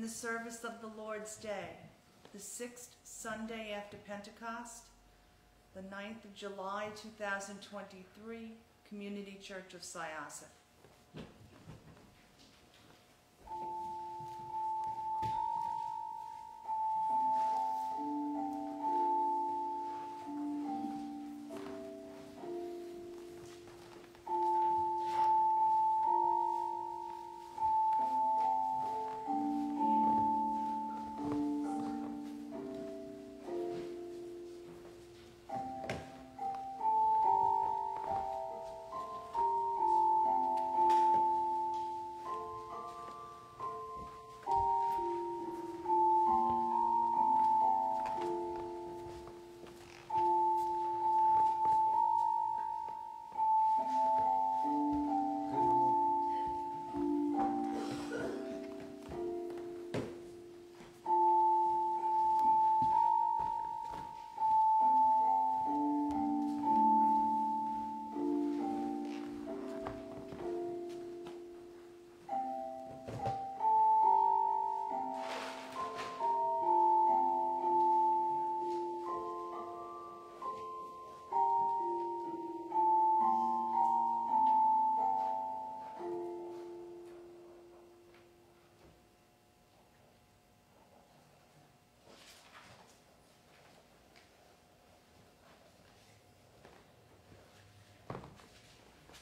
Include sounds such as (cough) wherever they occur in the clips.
in the service of the Lord's Day, the sixth Sunday after Pentecost, the 9th of July 2023, Community Church of Syosset.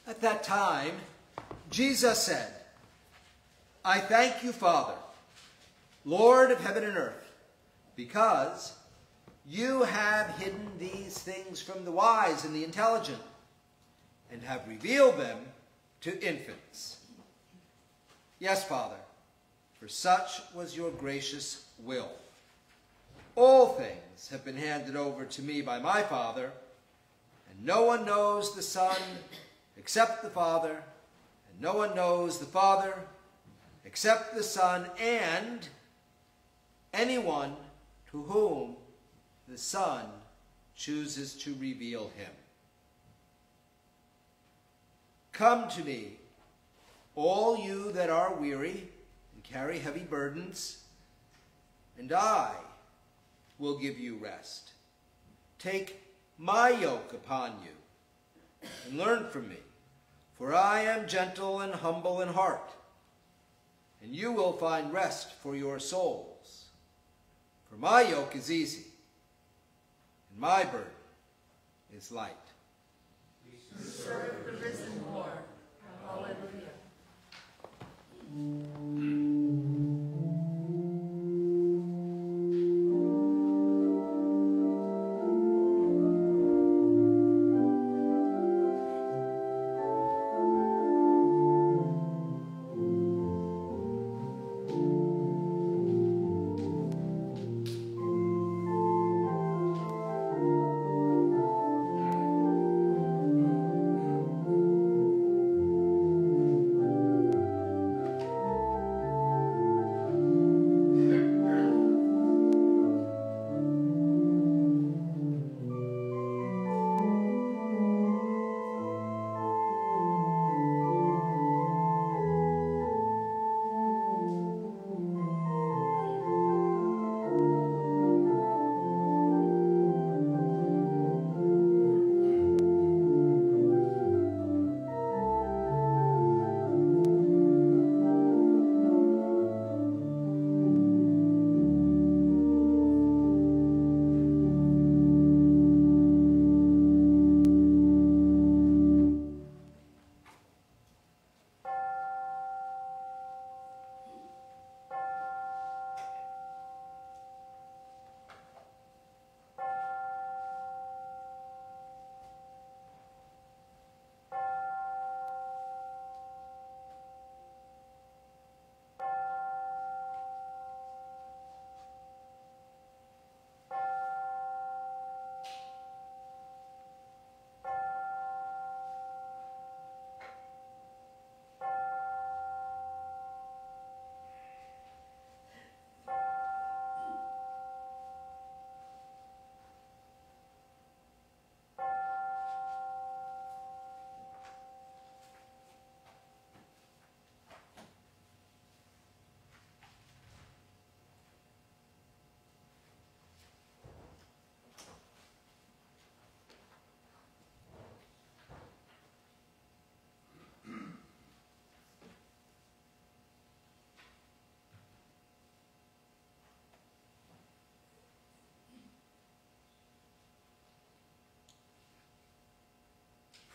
At that time, Jesus said, I thank you, Father, Lord of heaven and earth, because you have hidden these things from the wise and the intelligent, and have revealed them to infants. Yes, Father, for such was your gracious will. All things have been handed over to me by my Father, and no one knows the Son except the Father, and no one knows the Father except the Son, and anyone to whom the Son chooses to reveal him. Come to me, all you that are weary and carry heavy burdens, and I will give you rest. Take my yoke upon you and learn from me, for I am gentle and humble in heart, and you will find rest for your souls. For my yoke is easy, and my burden is light. Serve the risen Lord. Hallelujah.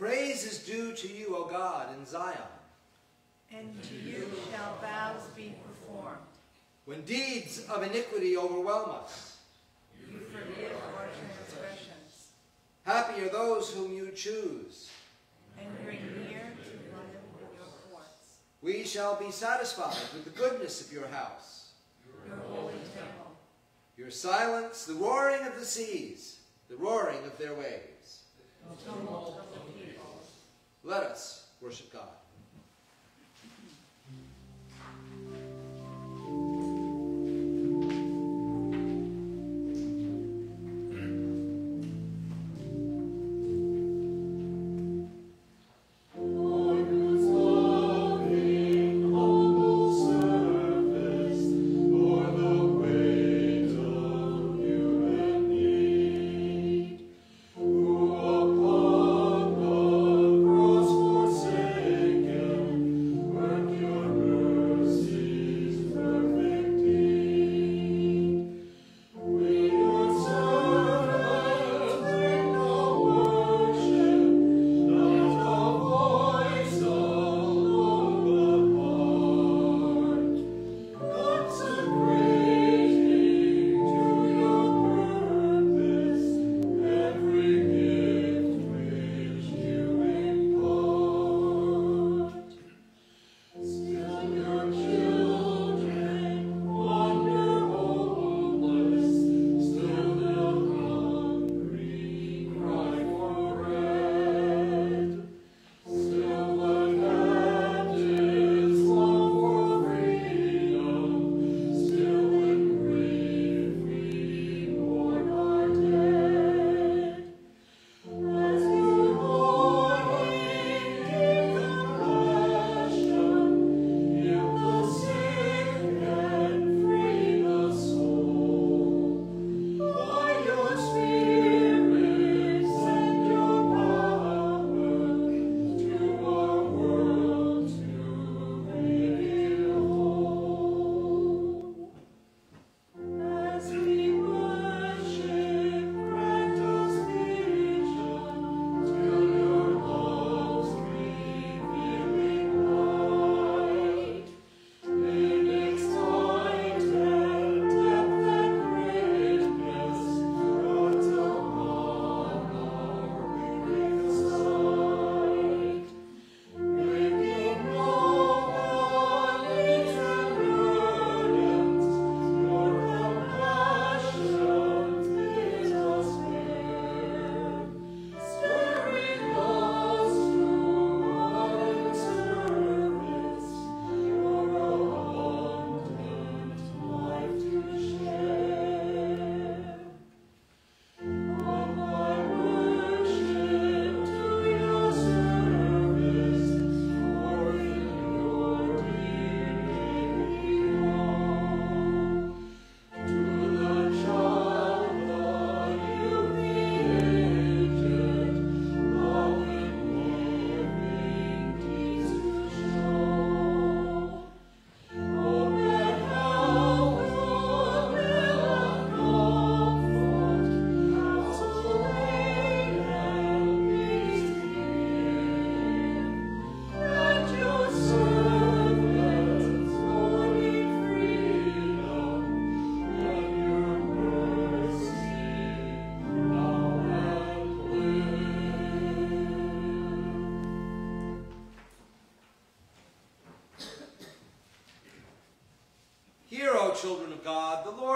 Praise is due to you, O God, in Zion. And to you shall vows be performed. When deeds of iniquity overwhelm us, You forgive our transgressions, happy are those whom you choose. and bring near to one of your courts, We shall be satisfied with the goodness of your house. your holy temple. Your silence, the roaring of the seas, the roaring of their waves. the. Let us worship God.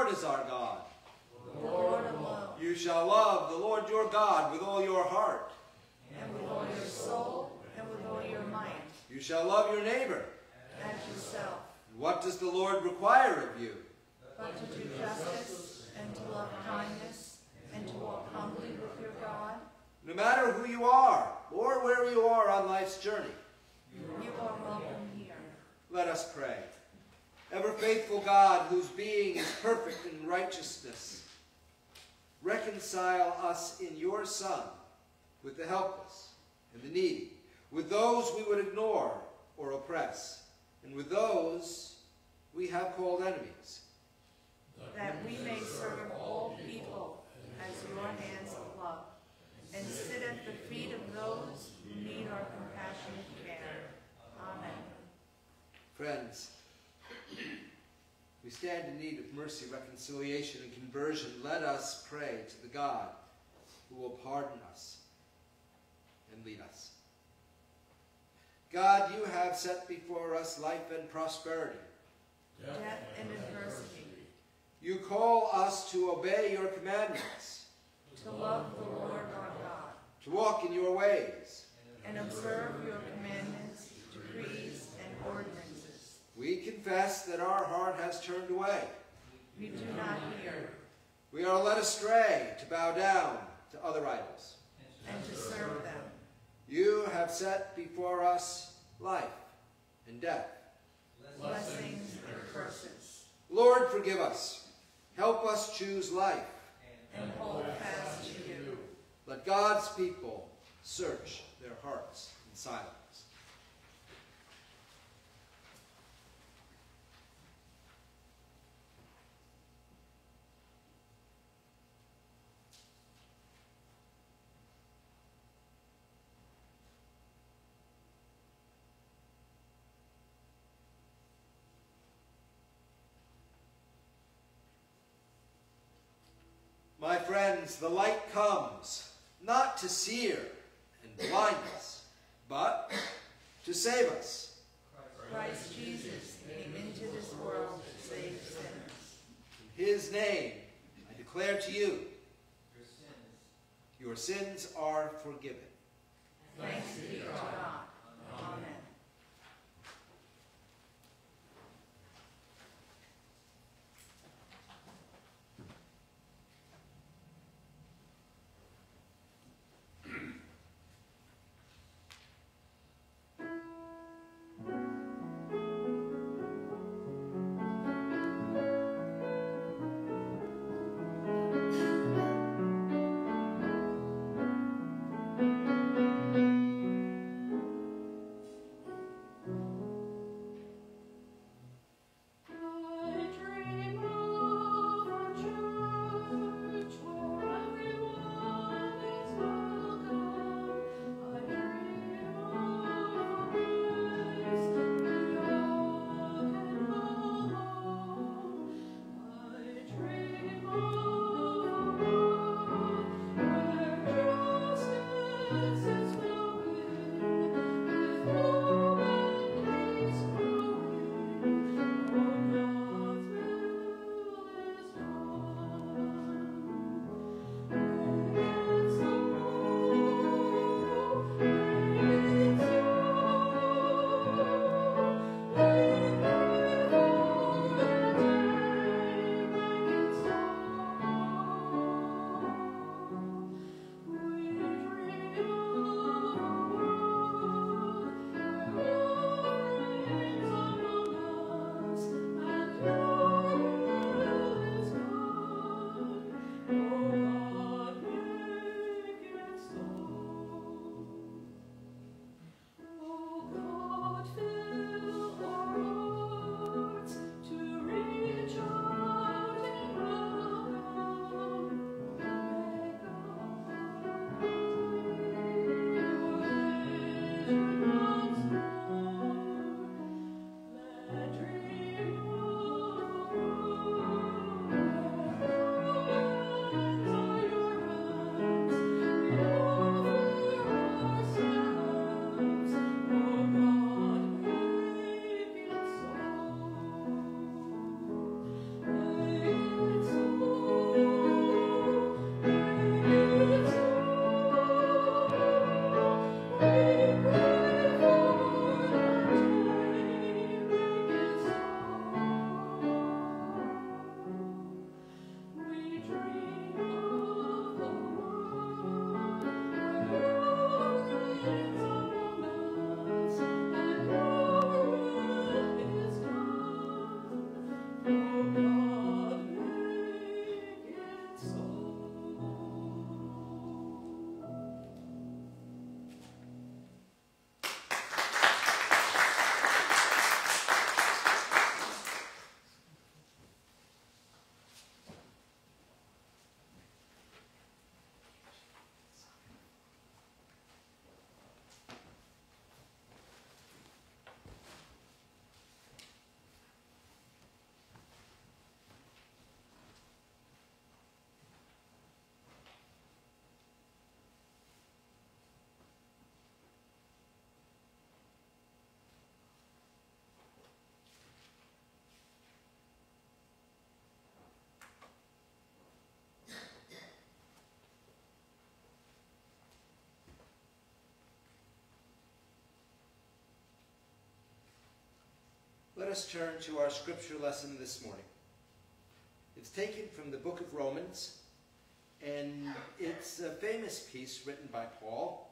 Lord is our God. The Lord alone, You shall love the Lord your God with all your heart. and with all your soul, and with all your might, You shall love your neighbor. as yourself, What does the Lord require of you? but to do justice, and to love kindness, and to walk humbly with your God. No matter who you are or where you are on life's journey, You are welcome here. let us pray. Ever faithful God, whose being is perfect in righteousness, reconcile us in your Son with the helpless and the needy, with those we would ignore or oppress, and with those we have called enemies. That we may serve all people as your hands of love, and sit at the feet of those who need our compassionate care. Amen. Friends, we stand in need of mercy, reconciliation, and conversion. Let us pray to the God who will pardon us and lead us. God, you have set before us life and prosperity. death and adversity, You call us to obey your commandments, to love the Lord our God, to walk in your ways. and observe your commandments, decrees, and ordinances. We confess that our heart has turned away. We do not hear, We are led astray to bow down to other idols. and to serve them. You have set before us life and death. blessings and curses, Lord, forgive us. Help us choose life. and hold fast to you. Let God's people search their hearts in silence. My friends, the light comes not to sear and blind us, but to save us. Christ Jesus came into this world to save sinners. In his name, I declare to you, your sins are forgiven. Thanks be to God. Amen. Let us turn to our scripture lesson this morning. It's taken from the book of Romans, and it's a famous piece written by Paul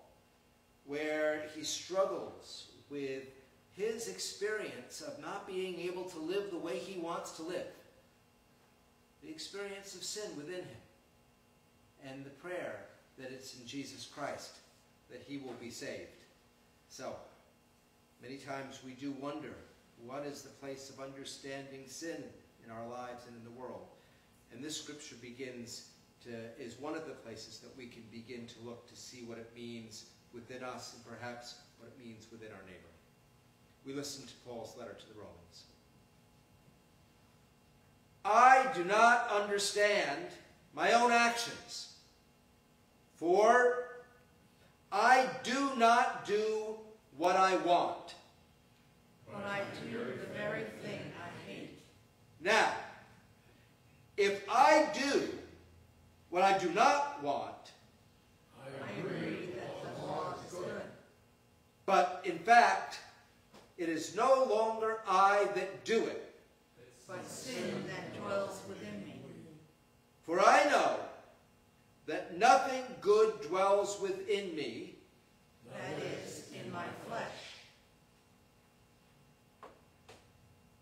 where he struggles with his experience of not being able to live the way he wants to live, the experience of sin within him, and the prayer that it's in Jesus Christ that he will be saved. So, many times we do wonder what is the place of understanding sin in our lives and in the world. And this scripture begins to, is one of the places that we can begin to look to see what it means within us and perhaps what it means within our neighbor. We listen to Paul's letter to the Romans. I do not understand my own actions, for I do not do what I want. But I do the very thing I hate. Now, if I do what I do not want, I agree that the law is good. but in fact, it is no longer I that do it, But sin that dwells within me. for I know that nothing good dwells within me, That is, in my flesh.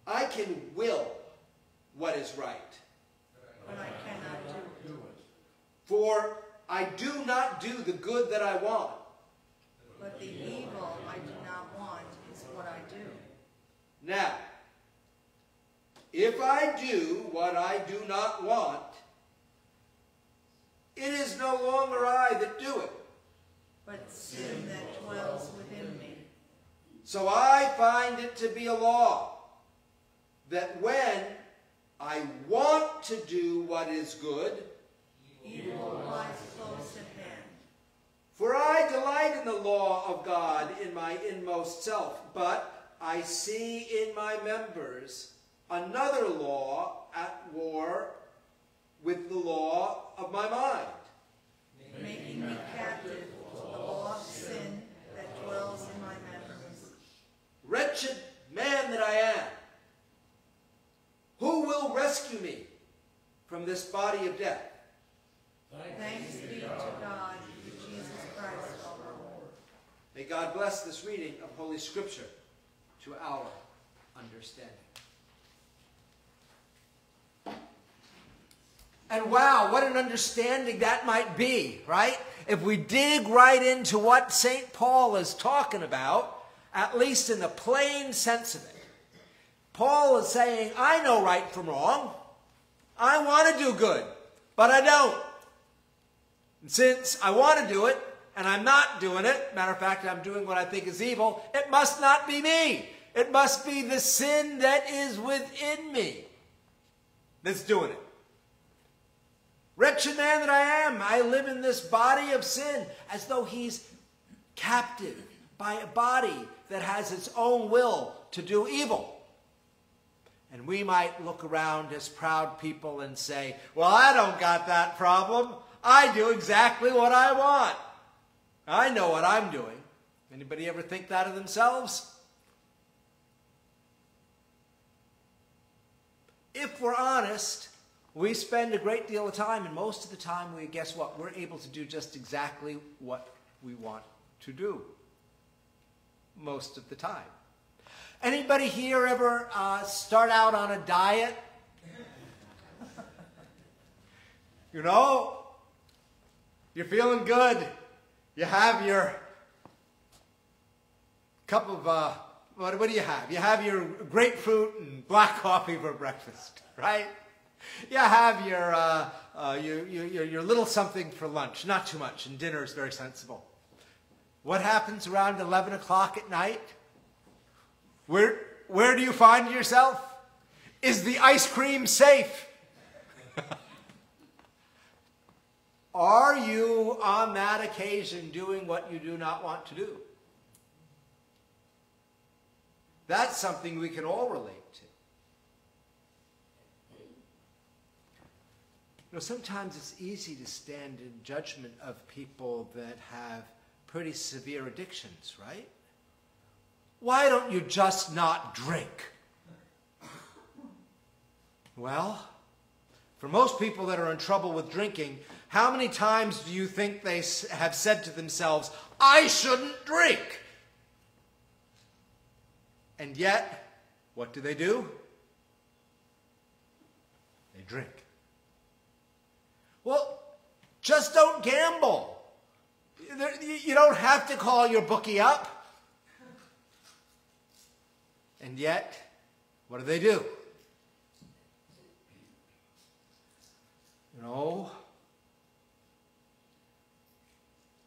I can will what is right. But I cannot do it. For I do not do the good that I want, But the evil I do not want is what I do. Now, if I do what I do not want, it is no longer I that do it. But sin that dwells within me. So I find it to be a law that when I want to do what is good, Evil lies close at hand. for I delight in the law of God in my inmost self, but I see in my members another law at war with the law of my mind. Making me captive to the law of sin that dwells in my members. Wretched man that I am, who will rescue me from death? Thanks be to God Jesus Christ our Lord. May God bless this reading of Holy Scripture to our understanding. And wow, what an understanding that might be, right? If we dig right into what St. Paul is talking about, at least in the plain sense of it. Paul is saying, I know right from wrong. I want to do good, but I don't. And since I want to do it, and I'm not doing it, matter of fact, I'm doing what I think is evil, it must not be me. It must be the sin that is within me that's doing it. Wretched man that I am, I live in this body of sin as though he's captive by a body that has its own will to do evil. And we might look around as proud people and say, Well, I don't got that problem. I do exactly what I want. I know what I'm doing. Anybody ever think that of themselves? If we're honest, we spend a great deal of time, and most of the time, we guess what? We're able to do just exactly what we want to do. Most of the time. Anybody here ever uh, start out on a diet? you know, you're feeling good. You have your cup of, uh, what, what do you have? You have your grapefruit and black coffee for breakfast, (laughs) right? You have your, uh, uh, your, your, your little something for lunch, not too much, and dinner is very sensible. What happens around 11 o'clock at night? Where, where do you find yourself? Is the ice cream safe? (laughs) Are you on that occasion doing what you do not want to do? That's something we can all relate to. You know, sometimes it's easy to stand in judgment of people that have pretty severe addictions, right? Why don't you just not drink? Well, for most people that are in trouble with drinking, how many times do you think they have said to themselves, I shouldn't drink? And yet, what do they do? They drink. Well, just don't gamble. You don't have to call your bookie up. And yet, what do they do? No.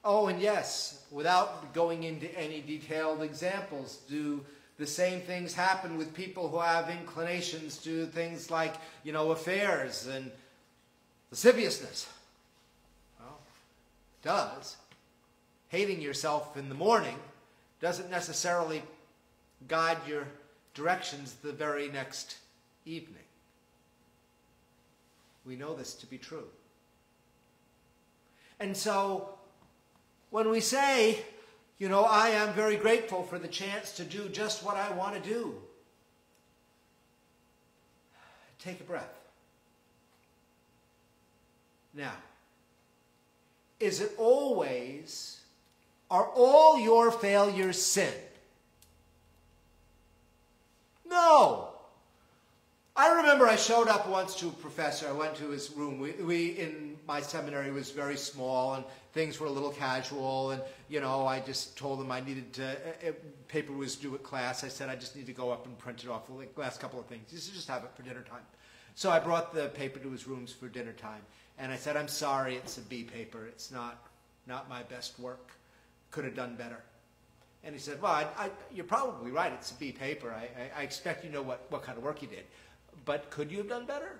Oh, and yes, without going into any detailed examples, do the same things happen with people who have inclinations to things like, you know, affairs and lasciviousness? Well, does. Hating yourself in the morning doesn't necessarily guide your directions the very next evening. We know this to be true. And so, when we say, you know, I am very grateful for the chance to do just what I want to do, take a breath. Now, is it always, are all your failures sin? No. I remember I showed up once to a professor. I went to his room. We, we in my seminary was very small and things were a little casual. And you know, I just told him I needed to. Uh, uh paper was due at class. I said I just need to go up and print it off. The last couple of things. Just just have it for dinner time. So I brought the paper to his rooms for dinner time, and I said, "I'm sorry, it's a B paper. It's not not my best work. Could have done better." And he said, "Well, I, I, you're probably right. It's a B paper. I, I expect you know what, what kind of work you did." but could you have done better?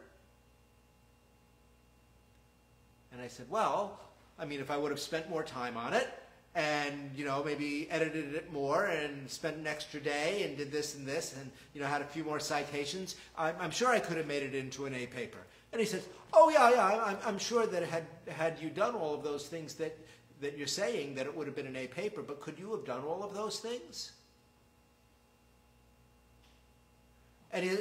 And I said, well, I mean, if I would have spent more time on it and, you know, maybe edited it more and spent an extra day and did this and this and, you know, had a few more citations, I'm, I'm sure I could have made it into an A paper. And he says, oh, yeah, yeah, I'm, I'm sure that had, had you done all of those things that, that you're saying, that it would have been an A paper, but could you have done all of those things? And he,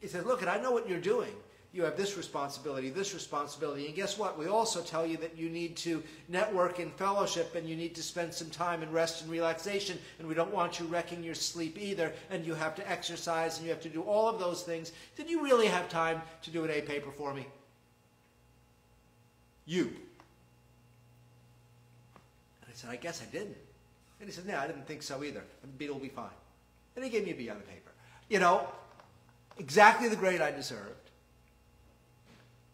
he says, look, at I know what you're doing. You have this responsibility, this responsibility. And guess what? We also tell you that you need to network and fellowship and you need to spend some time in rest and relaxation. And we don't want you wrecking your sleep either. And you have to exercise and you have to do all of those things. Did you really have time to do an A paper for me? You. Said, I guess I didn't. And he said, no, I didn't think so either. A B will be fine. And he gave me a B on the paper. You know, exactly the grade I deserved,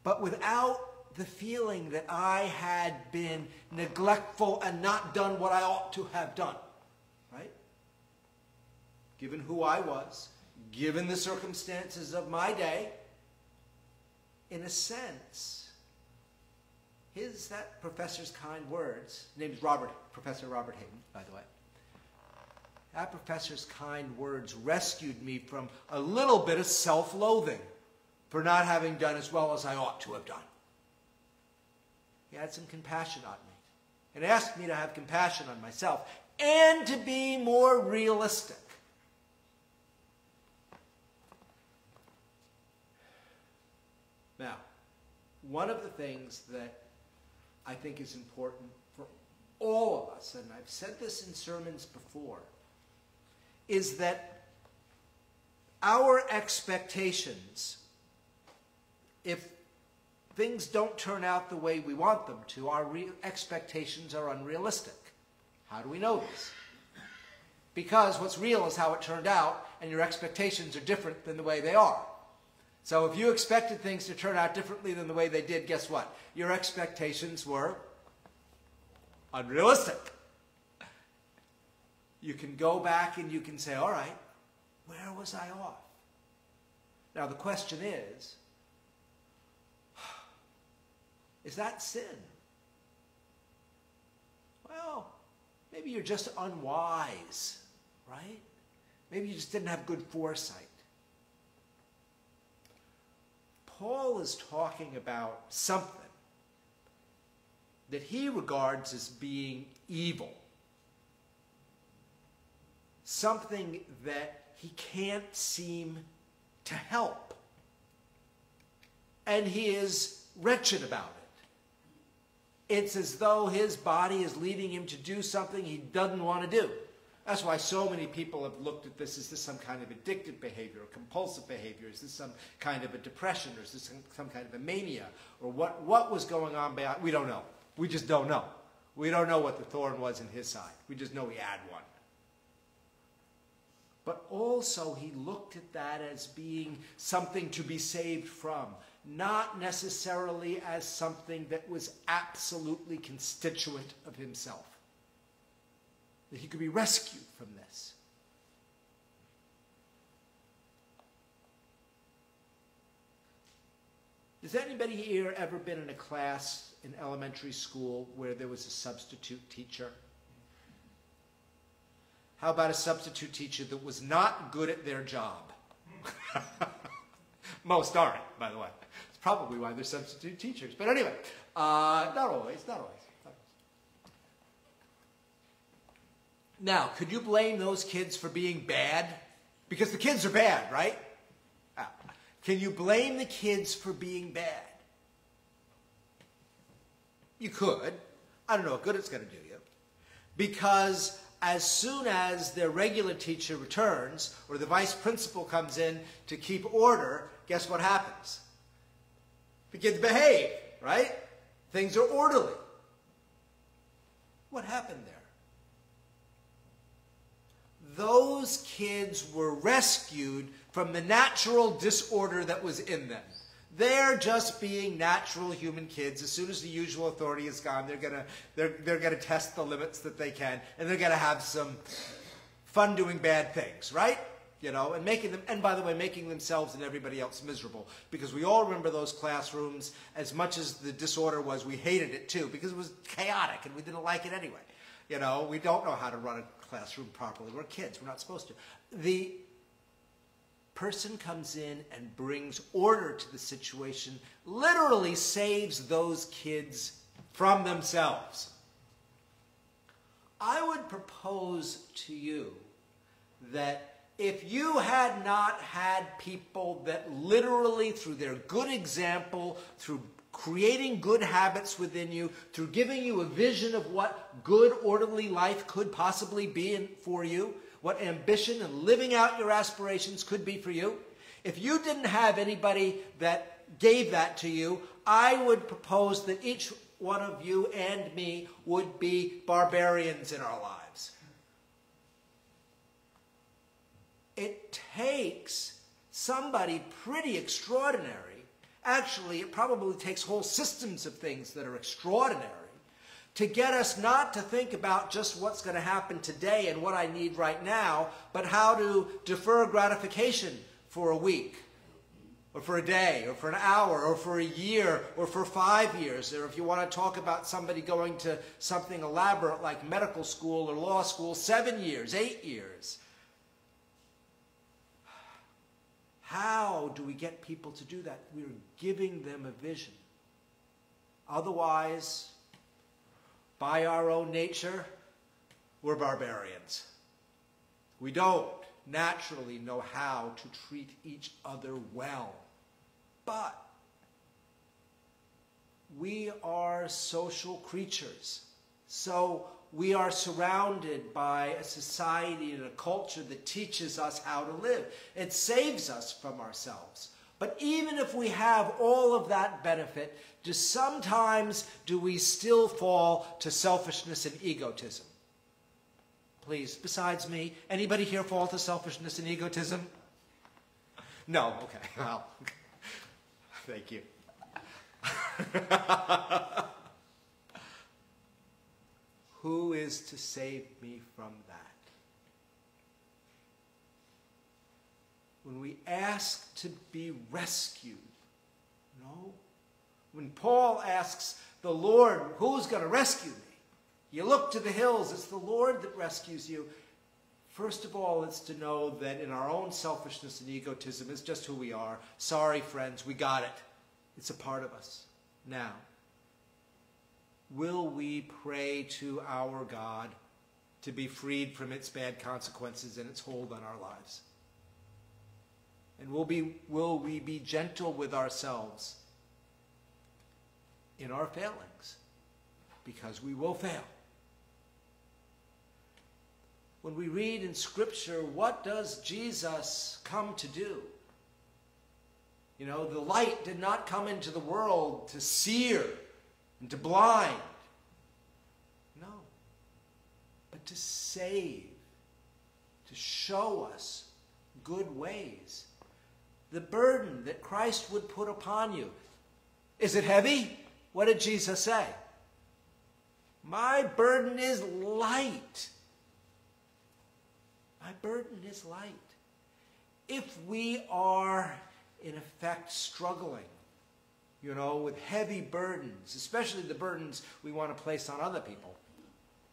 but without the feeling that I had been neglectful and not done what I ought to have done. Right? Given who I was, given the circumstances of my day, in a sense, his, that professor's kind words, name is Robert, Professor Robert Hayden, by the way, that professor's kind words rescued me from a little bit of self loathing for not having done as well as I ought to have done. He had some compassion on me and asked me to have compassion on myself and to be more realistic. Now, one of the things that I think is important for all of us, and I've said this in sermons before, is that our expectations, if things don't turn out the way we want them to, our expectations are unrealistic. How do we know this? Because what's real is how it turned out, and your expectations are different than the way they are. So if you expected things to turn out differently than the way they did, guess what? Your expectations were unrealistic you can go back and you can say, all right, where was I off? Now, the question is, (sighs) is that sin? Well, maybe you're just unwise, right? Maybe you just didn't have good foresight. Paul is talking about something that he regards as being evil something that he can't seem to help. and he is wretched about it. It's as though his body is leading him to do something he doesn't want to do. That's why so many people have looked at this. Is this some kind of addictive behavior or compulsive behavior? Is this some kind of a depression or is this some, some kind of a mania? Or what, what was going on behind? We don't know. We just don't know. We don't know what the thorn was in his side. We just know he had one. But also, he looked at that as being something to be saved from, not necessarily as something that was absolutely constituent of himself that he could be rescued from this. Has anybody here ever been in a class in elementary school where there was a substitute teacher? How about a substitute teacher that was not good at their job? (laughs) Most aren't, by the way. It's probably why they're substitute teachers. But anyway, uh, not always, not always. Now, could you blame those kids for being bad? Because the kids are bad, right? Ah. Can you blame the kids for being bad? You could. I don't know what good it's going to do you. Because as soon as their regular teacher returns or the vice principal comes in to keep order, guess what happens? The kids behave, right? Things are orderly. What happened there? Those kids were rescued from the natural disorder that was in them. They're just being natural human kids. As soon as the usual authority is gone, they're gonna they're they're gonna test the limits that they can, and they're gonna have some fun doing bad things, right? You know, and making them and by the way, making themselves and everybody else miserable. Because we all remember those classrooms, as much as the disorder was, we hated it too, because it was chaotic and we didn't like it anyway. You know, we don't know how to run a classroom properly. We're kids, we're not supposed to. The person comes in and brings order to the situation, literally saves those kids from themselves. I would propose to you that if you had not had people that literally, through their good example, through creating good habits within you, through giving you a vision of what good, orderly life could possibly be in, for you, what ambition and living out your aspirations could be for you. If you didn't have anybody that gave that to you, I would propose that each one of you and me would be barbarians in our lives. It takes somebody pretty extraordinary Actually, it probably takes whole systems of things that are extraordinary to get us not to think about just what's going to happen today and what I need right now, but how to defer gratification for a week, or for a day, or for an hour, or for a year, or for five years. Or if you want to talk about somebody going to something elaborate like medical school or law school, seven years, eight years. How do we get people to do that? We're giving them a vision. Otherwise, by our own nature, we're barbarians. We don't naturally know how to treat each other well. But we are social creatures. So we are surrounded by a society and a culture that teaches us how to live. It saves us from ourselves. But even if we have all of that benefit, do sometimes do we still fall to selfishness and egotism? Please, besides me, anybody here fall to selfishness and egotism? No, okay. Well, (laughs) thank you. (laughs) Who is to save me from that? When we ask to be rescued, no. When Paul asks the Lord, who's going to rescue me? You look to the hills, it's the Lord that rescues you. First of all, it's to know that in our own selfishness and egotism, it's just who we are. Sorry, friends, we got it. It's a part of us. Now, will we pray to our God to be freed from its bad consequences and its hold on our lives? And will, be, will we be gentle with ourselves in our failings because we will fail. When we read in Scripture, what does Jesus come to do? You know, the light did not come into the world to sear and to blind. No. But to save, to show us good ways. The burden that Christ would put upon you. Is it heavy? What did Jesus say? My burden is light. My burden is light. If we are, in effect, struggling, you know, with heavy burdens, especially the burdens we want to place on other people,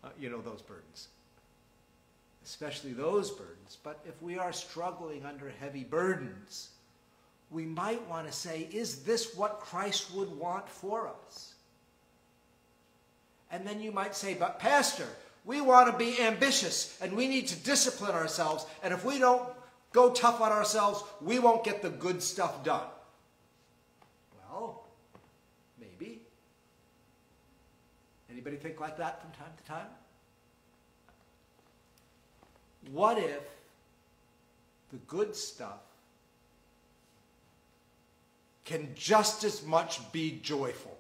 uh, you know, those burdens, especially those burdens. But if we are struggling under heavy burdens, we might want to say, is this what Christ would want for us? And then you might say, but Pastor, we want to be ambitious and we need to discipline ourselves. And if we don't go tough on ourselves, we won't get the good stuff done. Well, maybe. Anybody think like that from time to time? What if the good stuff can just as much be joyful?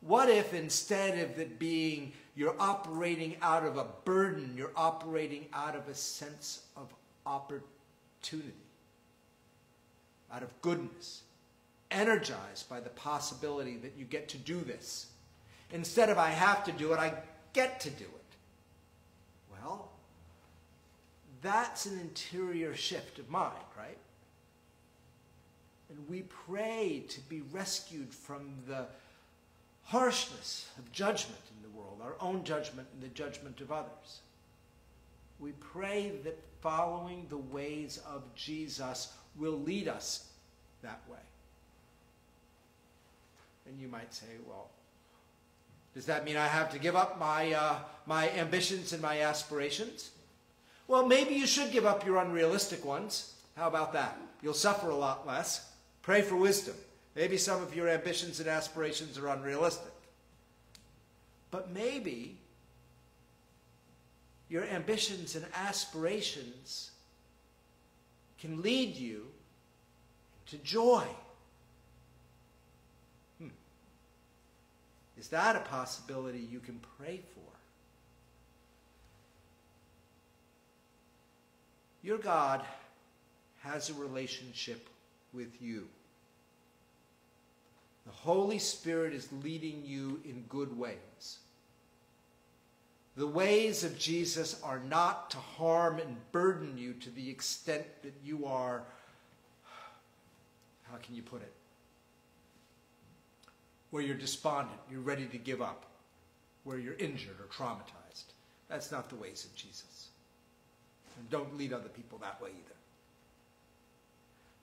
What if instead of it being you're operating out of a burden, you're operating out of a sense of opportunity, out of goodness, energized by the possibility that you get to do this? Instead of I have to do it, I get to do it. Well, that's an interior shift of mind, right? And we pray to be rescued from the harshness of judgment in the world, our own judgment and the judgment of others. We pray that following the ways of Jesus will lead us that way. And you might say, well, does that mean I have to give up my, uh, my ambitions and my aspirations? Well, maybe you should give up your unrealistic ones. How about that? You'll suffer a lot less. Pray for wisdom. Maybe some of your ambitions and aspirations are unrealistic. But maybe your ambitions and aspirations can lead you to joy. Is that a possibility you can pray for? Your God has a relationship with you. The Holy Spirit is leading you in good ways. The ways of Jesus are not to harm and burden you to the extent that you are, how can you put it? Where you're despondent, you're ready to give up, where you're injured or traumatized. That's not the ways of Jesus. And don't lead other people that way either.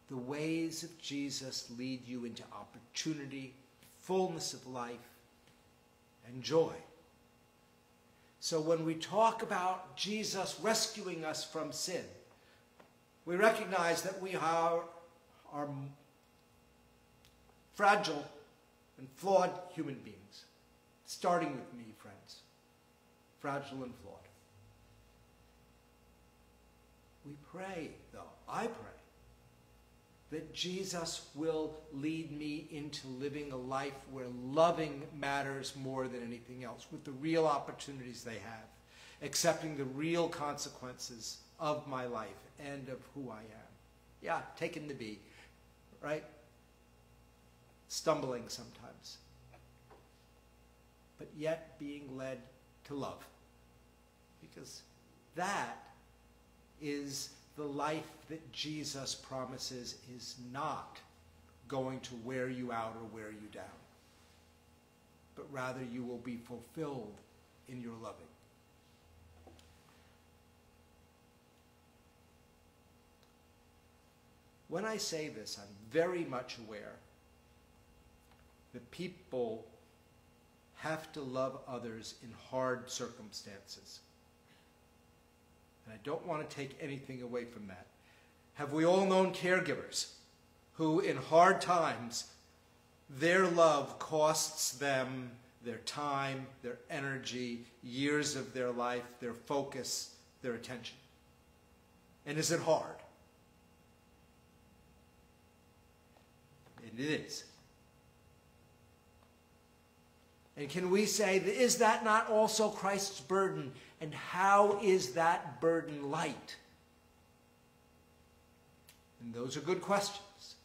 The ways of Jesus lead you into opportunity, fullness of life, and joy. So when we talk about Jesus rescuing us from sin, we recognize that we are, are fragile and flawed human beings. Starting with me, friends. Fragile and flawed. We pray, though, I pray, that Jesus will lead me into living a life where loving matters more than anything else, with the real opportunities they have, accepting the real consequences of my life and of who I am. Yeah, taking the B, right? Stumbling sometimes, but yet being led to love. Because that is the life that Jesus promises is not going to wear you out or wear you down, but rather you will be fulfilled in your loving. When I say this, I'm very much aware that people have to love others in hard circumstances. And I don't want to take anything away from that. Have we all known caregivers who, in hard times, their love costs them their time, their energy, years of their life, their focus, their attention. And is it hard? And it is. And can we say, is that not also Christ's burden? And how is that burden light? And those are good questions.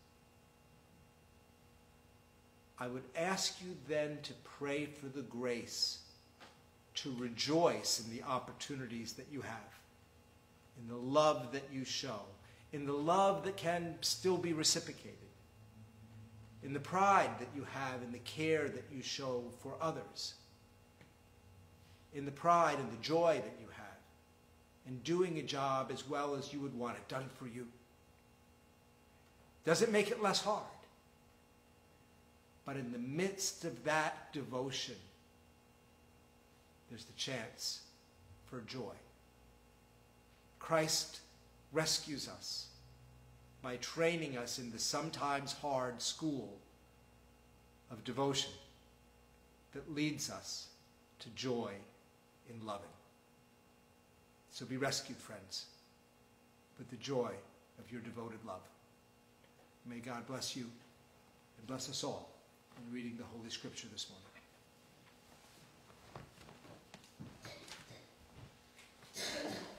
I would ask you then to pray for the grace to rejoice in the opportunities that you have, in the love that you show, in the love that can still be reciprocated, in the pride that you have in the care that you show for others, in the pride and the joy that you have in doing a job as well as you would want it done for you. Does it make it less hard? But in the midst of that devotion, there's the chance for joy. Christ rescues us by training us in the sometimes hard school of devotion that leads us to joy in loving. So be rescued, friends, with the joy of your devoted love. May God bless you and bless us all in reading the Holy Scripture this morning. (clears throat)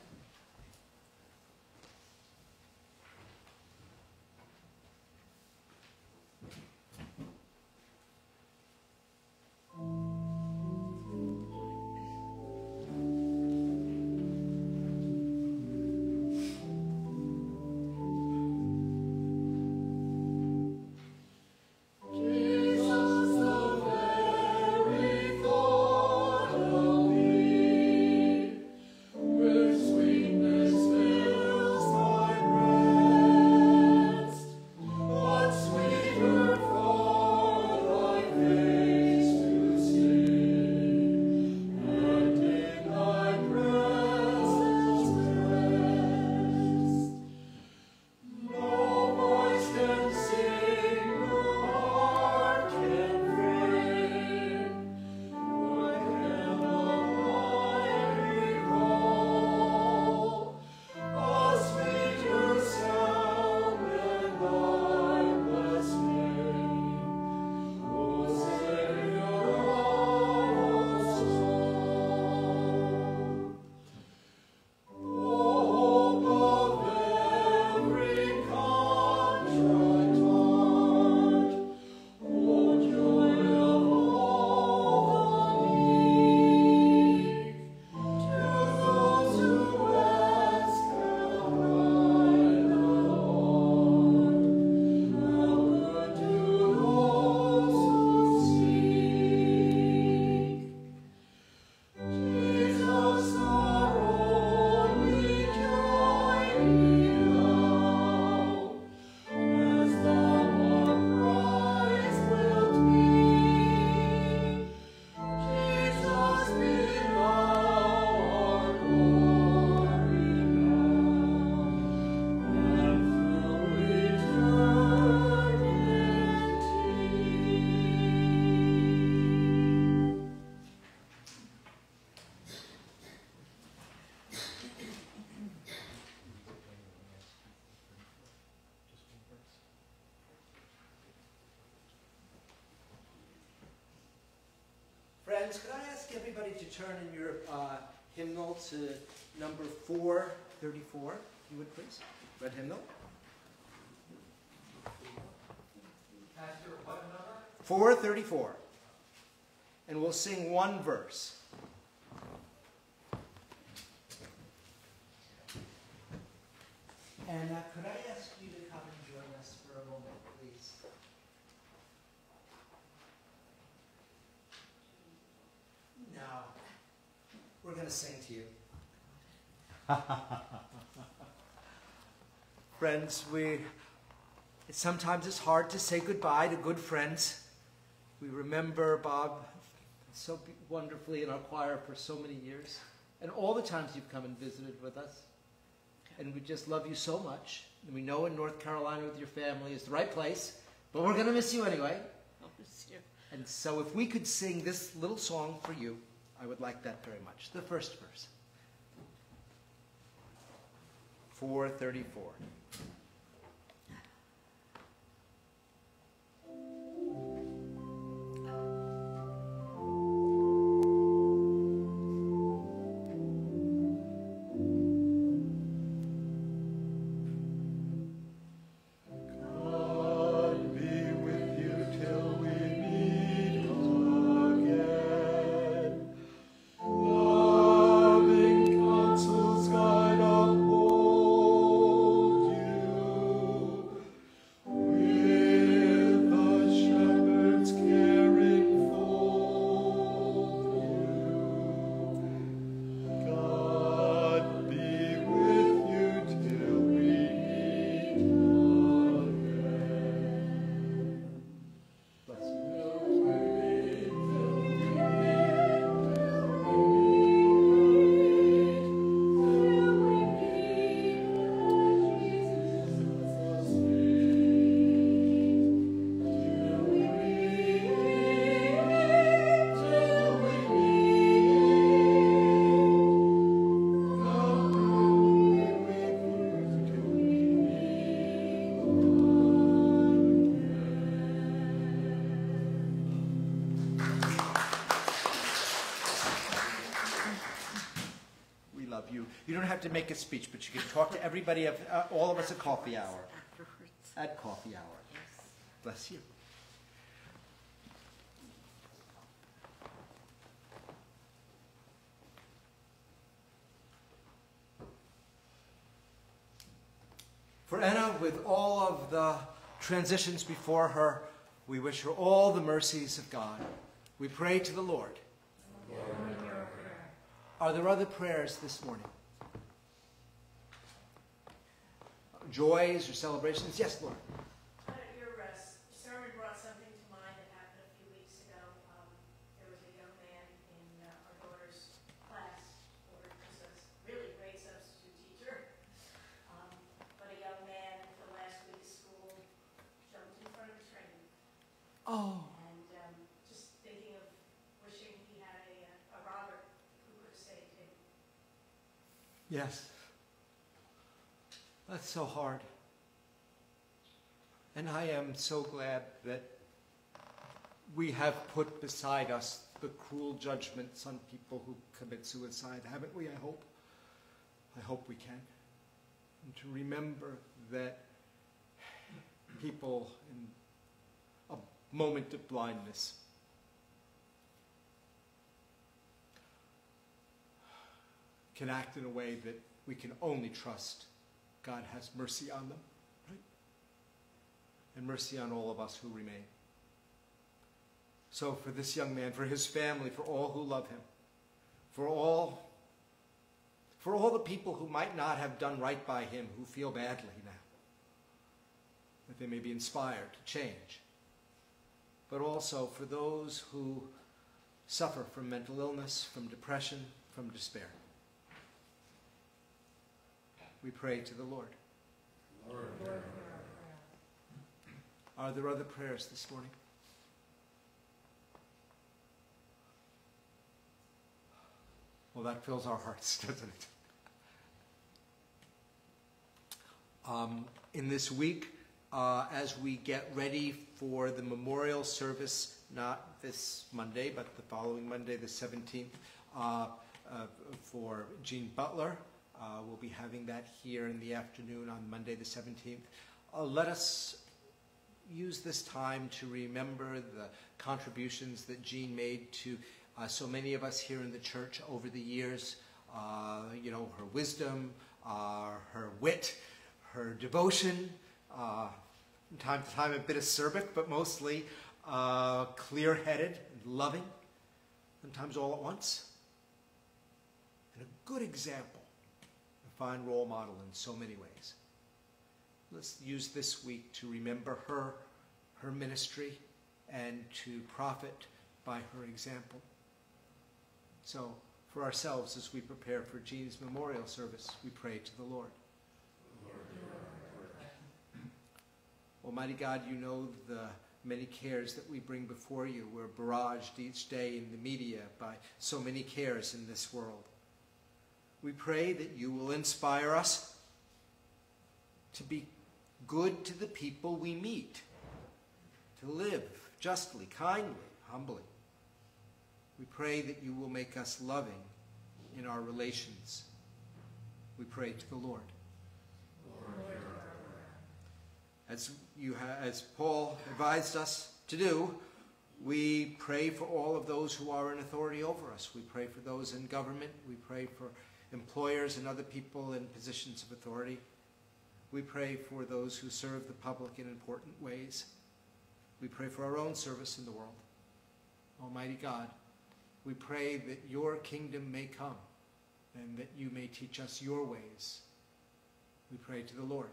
Could I ask everybody to turn in your uh, hymnal to number 434, if you would please? Red hymnal. Pastor, what number? 434. And we'll sing one verse. And uh, could I ask you to come and join us for a moment, please? No. We're going to sing to you. (laughs) Friends, we sometimes it's hard to say goodbye to good friends. We remember Bob so wonderfully in our choir for so many years, and all the times you've come and visited with us. And we just love you so much. And we know in North Carolina with your family is the right place, but we're going to miss you anyway. Bless you. And so if we could sing this little song for you, I would like that very much. The first verse. 434. Have to make a speech, but you can talk to everybody, of, uh, all of us at coffee hour. Afterwards. At coffee hour. Yes. Bless you. For Anna, with all of the transitions before her, we wish her all the mercies of God. We pray to the Lord. Are there other prayers this morning? Joys or celebrations? Yes, Lord. Your s- sermon brought something to mind that happened a few weeks ago. Um, There was a young man in uh, our daughter's class, or just a s- really great substitute teacher. Um, But a young man, the last week school, jumped in front of a train. Oh. And um, just thinking of wishing he had a uh, a Robert who could have saved him. Yes. That's so hard. And I am so glad that we have put beside us the cruel judgments on people who commit suicide, haven't we? I hope. I hope we can. And to remember that people in a moment of blindness can act in a way that we can only trust God has mercy on them, right? And mercy on all of us who remain. So, for this young man, for his family, for all who love him, for all, for all the people who might not have done right by him, who feel badly now, that they may be inspired to change, but also for those who suffer from mental illness, from depression, from despair. We pray to the Lord. Are there other prayers this morning? Well, that fills our hearts, (laughs) doesn't it? Um, in this week, uh, as we get ready for the memorial service, not this Monday, but the following Monday, the 17th, uh, uh, for Jean Butler, uh, we'll be having that here in the afternoon on Monday, the 17th. Uh, let us use this time to remember the contributions that Jean made to uh, so many of us here in the church over the years. Uh, you know, her wisdom, uh, her wit, her devotion, uh, from time to time a bit acerbic, but mostly clear headed and loving, sometimes all at once. And a good example, fine role model in so many ways. Let's use this week to remember her, her ministry, and to profit by her example. So, for ourselves, as we prepare for Jean's memorial service, we pray to the Lord. Almighty God, you know the many cares that we bring before you. We're barraged each day in the media by so many cares in this world. We pray that you will inspire us to be good to the people we meet, to live justly, kindly, humbly. We pray that you will make us loving in our relations. We pray to the Lord. As, you as Paul advised us to do, we pray for all of those who are in authority over us. We pray for those in government. We pray for employers and other people in positions of authority. We pray for those who serve the public in important ways. We pray for our own service in the world. Almighty God, we pray that your kingdom may come and that you may teach us your ways. We pray to the Lord.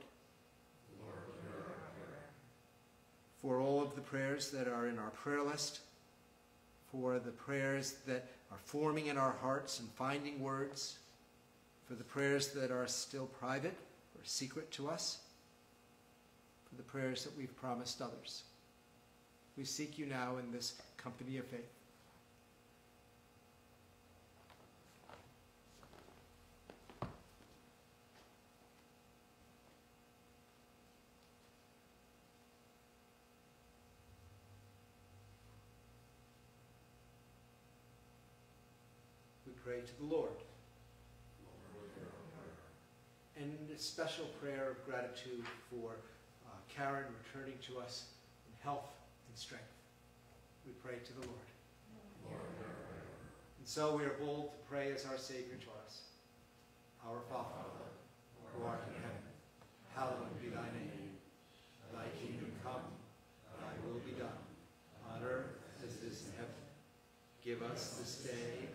For all of the prayers that are in our prayer list, for the prayers that are forming in our hearts and finding words, for the prayers that are still private or secret to us, for the prayers that we've promised others. We seek you now in this company of faith. We pray to the Lord. And a special prayer of gratitude for uh, Karen returning to us in health and strength. We pray to the Lord. And so we are bold to pray as our Savior taught us. Our Father, who art in heaven, hallowed be thy name. Thy kingdom come, thy will be done, on earth as it is in heaven. Give us this day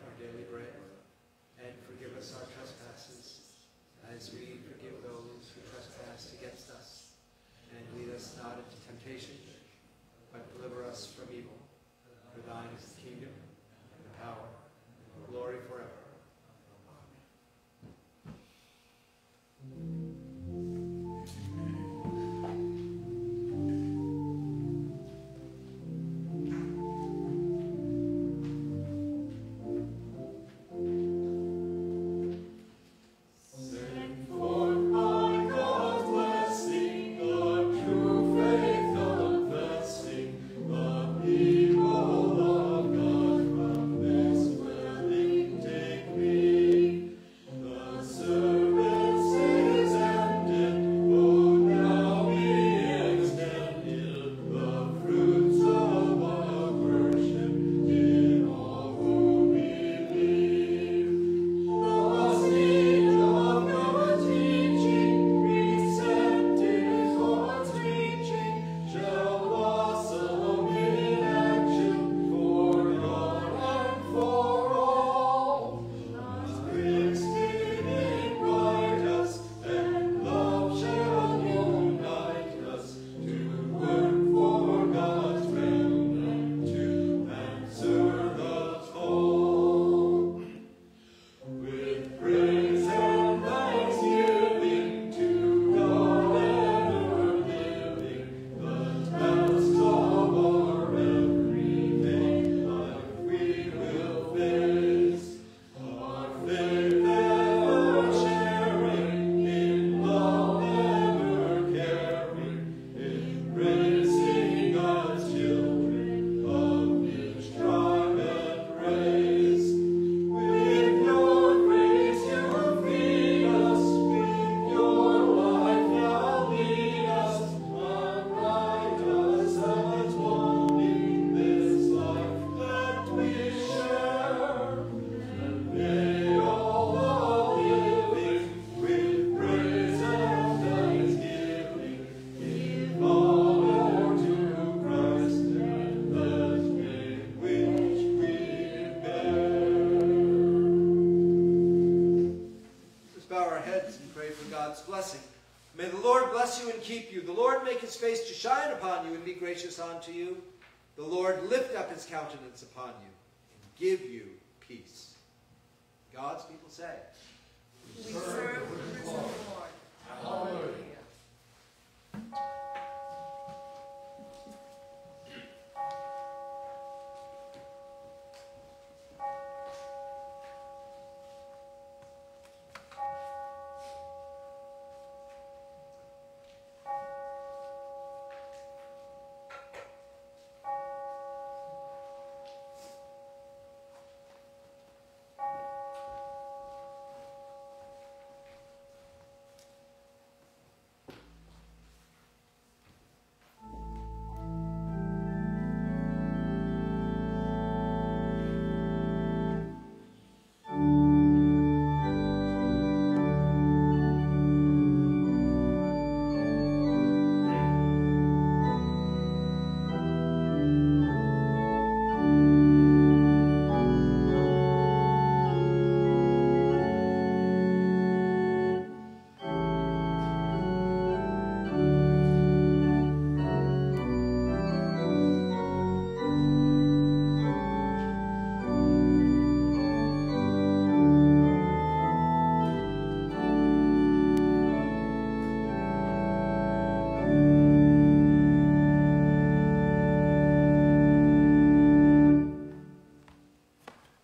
his countenance upon you and give you peace. God's people say. We serve the risen Lord. Hallelujah.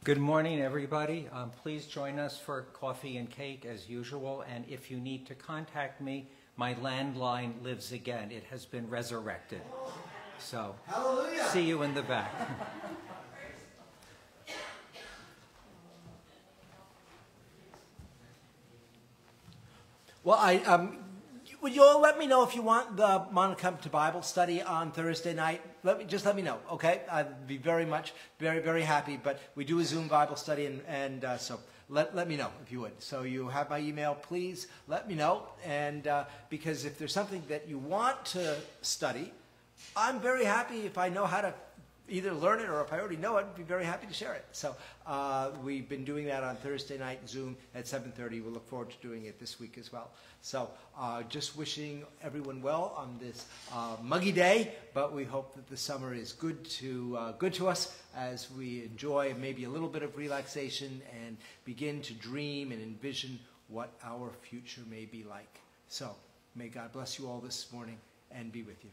Good morning, everybody. Um, Please join us for coffee and cake as usual, and if you need to contact me, my landline lives again. It has been resurrected. So, Hallelujah. see you in the back. (laughs) Well, I um, would you all let me know if you want the to to Bible study on Thursday night? Let me just let me know, okay? I'd be very much, very, very happy. But we do a Zoom Bible study, and and uh, so let let me know if you would. So you have my email, please let me know. And uh, because if there's something that you want to study, I'm very happy if I know how to either learn it or if I already know it, I'd be very happy to share it. So uh, we've been doing that on Thursday night Zoom at 7:30. We look forward to doing it this week as well. So uh, just wishing everyone well on this uh, muggy day, but we hope that the summer is good to uh, good to us as we enjoy maybe a little bit of relaxation and begin to dream and envision what our future may be like. So may God bless you all this morning and be with you.